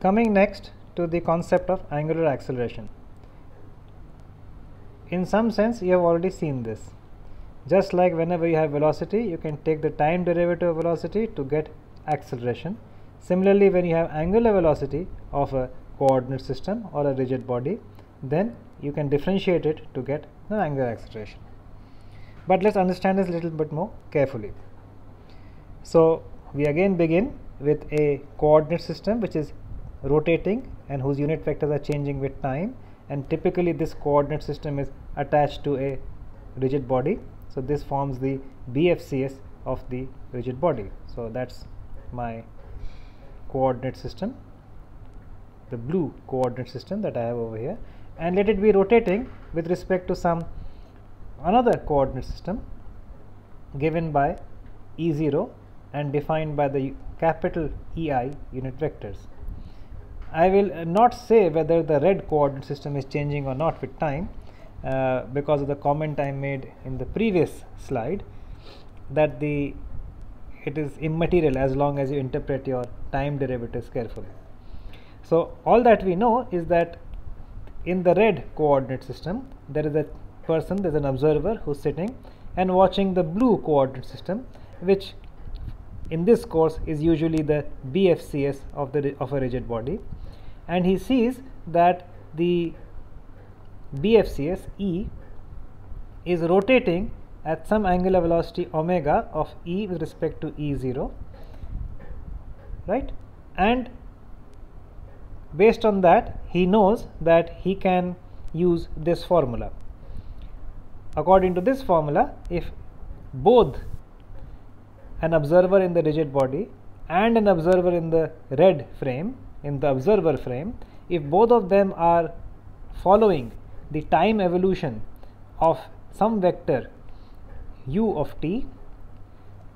Coming next to the concept of angular acceleration. In some sense you have already seen this. Just like whenever you have velocity you can take the time derivative of velocity to get acceleration. Similarly when you have angular velocity of a coordinate system or a rigid body then you can differentiate it to get the angular acceleration. But let us understand this little bit more carefully. So, we again begin with a coordinate system which is rotating and whose unit vectors are changing with time and typically this coordinate system is attached to a rigid body. So, this forms the BFCS of the rigid body. So, that is my coordinate system, the blue coordinate system that I have over here and let it be rotating with respect to some another coordinate system given by E0 and defined by the capital EI unit vectors. I will not say whether the red coordinate system is changing or not with time uh, because of the comment I made in the previous slide that the it is immaterial as long as you interpret your time derivatives carefully. So, all that we know is that in the red coordinate system there is a person there is an observer who is sitting and watching the blue coordinate system which in this course is usually the BFCS of the of a rigid body and he sees that the BFCS E is rotating at some angular velocity omega of E with respect to E0 right and based on that he knows that he can use this formula. According to this formula if both an observer in the rigid body and an observer in the red frame in the observer frame if both of them are following the time evolution of some vector u of t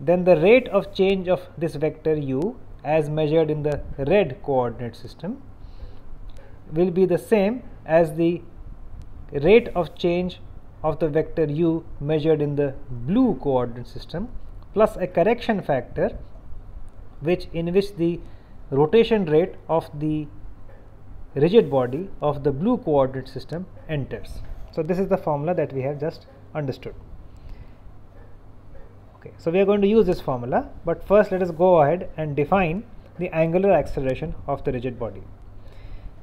then the rate of change of this vector u as measured in the red coordinate system will be the same as the rate of change of the vector u measured in the blue coordinate system plus a correction factor which in which the rotation rate of the rigid body of the blue coordinate system enters. So, this is the formula that we have just understood. Okay. So, we are going to use this formula, but first let us go ahead and define the angular acceleration of the rigid body.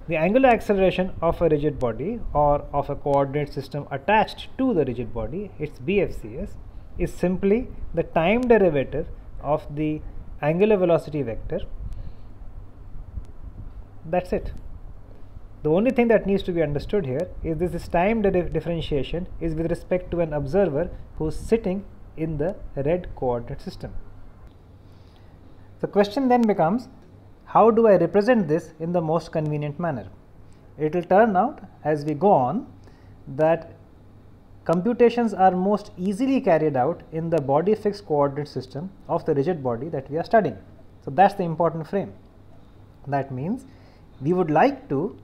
The angular acceleration of a rigid body or of a coordinate system attached to the rigid body, its BFCS, is simply the time derivative of the angular velocity vector. That is it. The only thing that needs to be understood here is this, this time differentiation is with respect to an observer who is sitting in the red coordinate system. The question then becomes how do I represent this in the most convenient manner? It will turn out as we go on that computations are most easily carried out in the body fixed coordinate system of the rigid body that we are studying. So, that is the important frame. That means, we would like to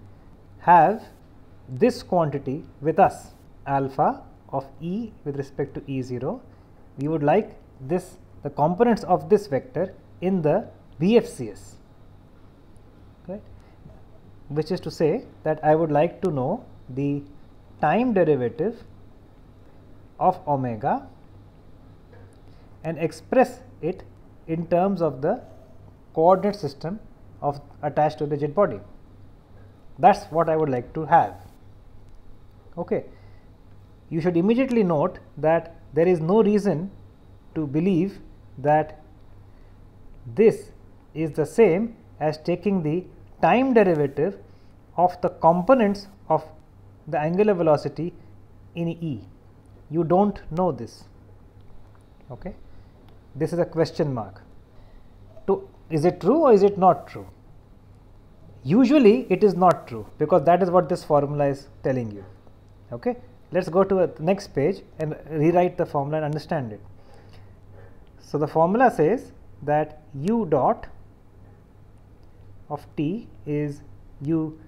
have this quantity with us alpha of E with respect to E 0. We would like this the components of this vector in the BFCS right which is to say that I would like to know the time derivative of omega and express it in terms of the coordinate system of attached to the rigid body. That is what I would like to have. Okay. You should immediately note that there is no reason to believe that this is the same as taking the time derivative of the components of the angular velocity in E you do not know this. Okay. This is a question mark. To, is it true or is it not true? Usually it is not true because that is what this formula is telling you. Okay. Let us go to the next page and rewrite the formula and understand it. So, the formula says that u dot of t is u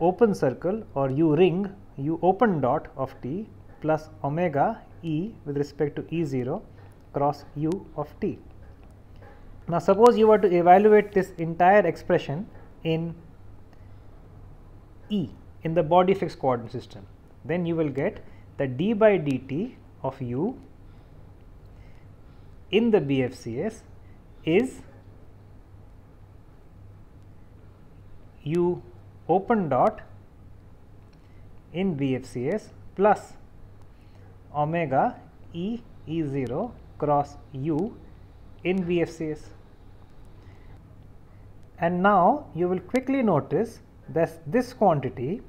open circle or u ring u open dot of t plus omega e with respect to E 0 cross u of t. Now, suppose you were to evaluate this entire expression in E in the body fixed coordinate system, then you will get that d by dt of u in the BFCS is u open dot in BFCS plus omega e e 0 cross u in BFCS. And now, you will quickly notice that this quantity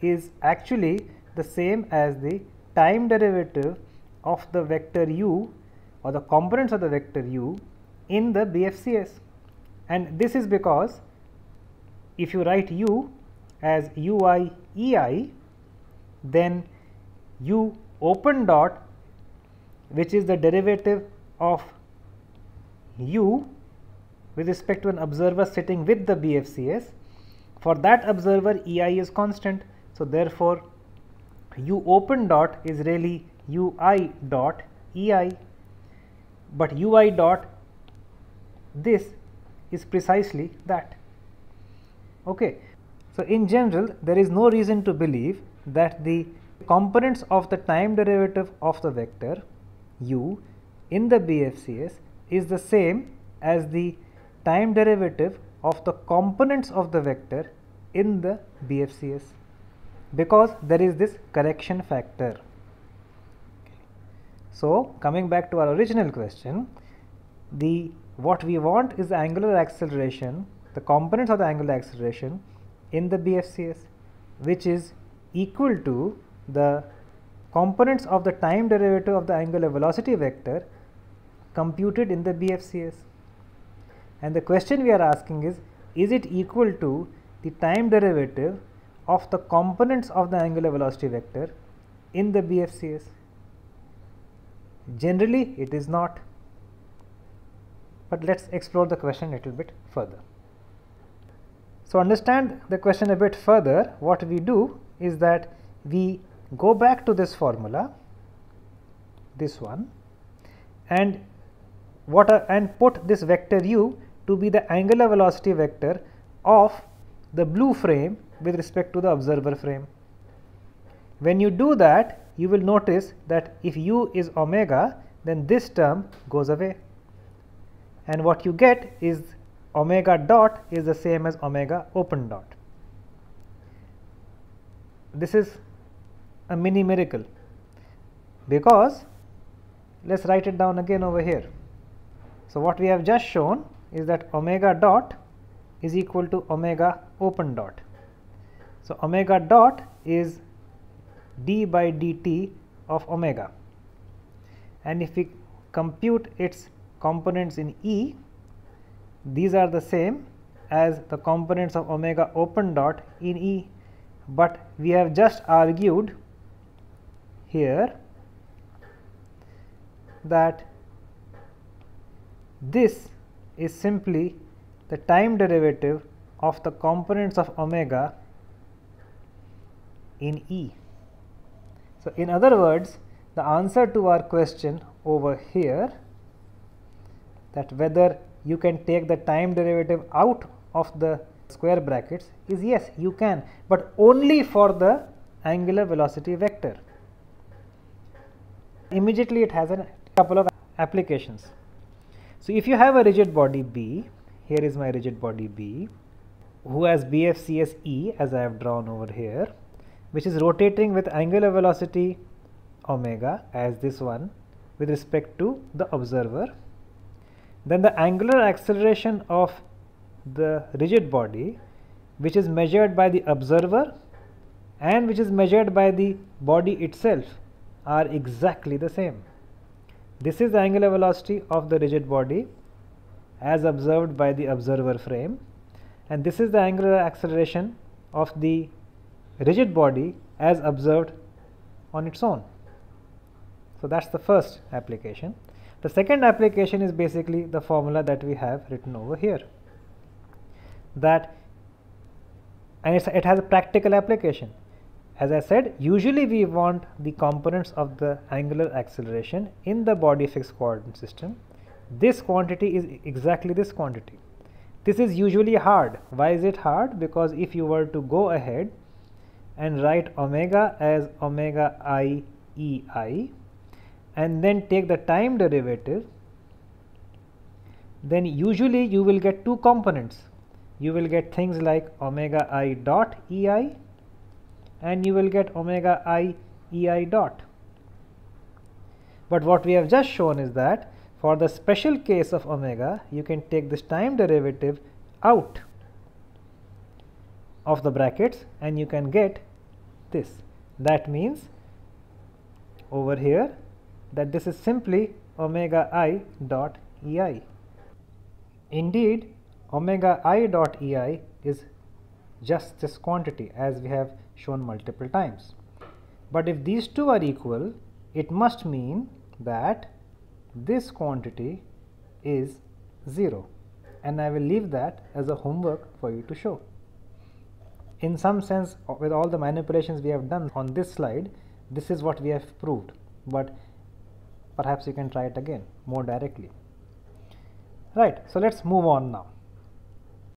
is actually the same as the time derivative of the vector u or the components of the vector u in the BFCS. And this is because if you write u as ui ei, then u open dot which is the derivative of u with respect to an observer sitting with the BFCS. For that observer ei is constant. So, therefore, u open dot is really u i dot e i, but u i dot this is precisely that. Okay. So, in general there is no reason to believe that the components of the time derivative of the vector u in the BFCS is the same as the time derivative of the components of the vector in the BFCS because there is this correction factor. So, coming back to our original question, the what we want is the angular acceleration, the components of the angular acceleration in the BFCS, which is equal to the components of the time derivative of the angular velocity vector computed in the BFCS. And the question we are asking is, is it equal to the time derivative of the components of the angular velocity vector in the BFCS. Generally, it is not, but let us explore the question a little bit further. So, understand the question a bit further, what we do is that we go back to this formula, this one, and what are, and put this vector u to be the angular velocity vector of the blue frame with respect to the observer frame. When you do that, you will notice that if u is omega, then this term goes away and what you get is omega dot is the same as omega open dot. This is a mini miracle because let us write it down again over here. So, what we have just shown is that omega dot is equal to omega open dot. So, omega dot is d by dt of omega and if we compute its components in E, these are the same as the components of omega open dot in E, but we have just argued here that this is simply the time derivative of the components of omega in E. So, in other words the answer to our question over here that whether you can take the time derivative out of the square brackets is yes you can, but only for the angular velocity vector. Immediately it has a couple of applications. So, if you have a rigid body B, here is my rigid body B who has BFCS E as I have drawn over here which is rotating with angular velocity omega as this one with respect to the observer. Then the angular acceleration of the rigid body which is measured by the observer and which is measured by the body itself are exactly the same. This is the angular velocity of the rigid body as observed by the observer frame and this is the angular acceleration of the rigid body as observed on its own. So, that is the first application. The second application is basically the formula that we have written over here that and it has a practical application. As I said usually we want the components of the angular acceleration in the body fixed coordinate system. This quantity is exactly this quantity. This is usually hard. Why is it hard? Because if you were to go ahead and write omega as omega i e i and then take the time derivative, then usually you will get two components. You will get things like omega i dot e i and you will get omega i e i dot. But what we have just shown is that for the special case of omega, you can take this time derivative out of the brackets and you can get this. That means over here that this is simply omega i dot ei. Indeed, omega i dot ei is just this quantity as we have shown multiple times. But if these two are equal, it must mean that this quantity is 0 and I will leave that as a homework for you to show. In some sense with all the manipulations we have done on this slide this is what we have proved but perhaps you can try it again more directly. Right, so let us move on now.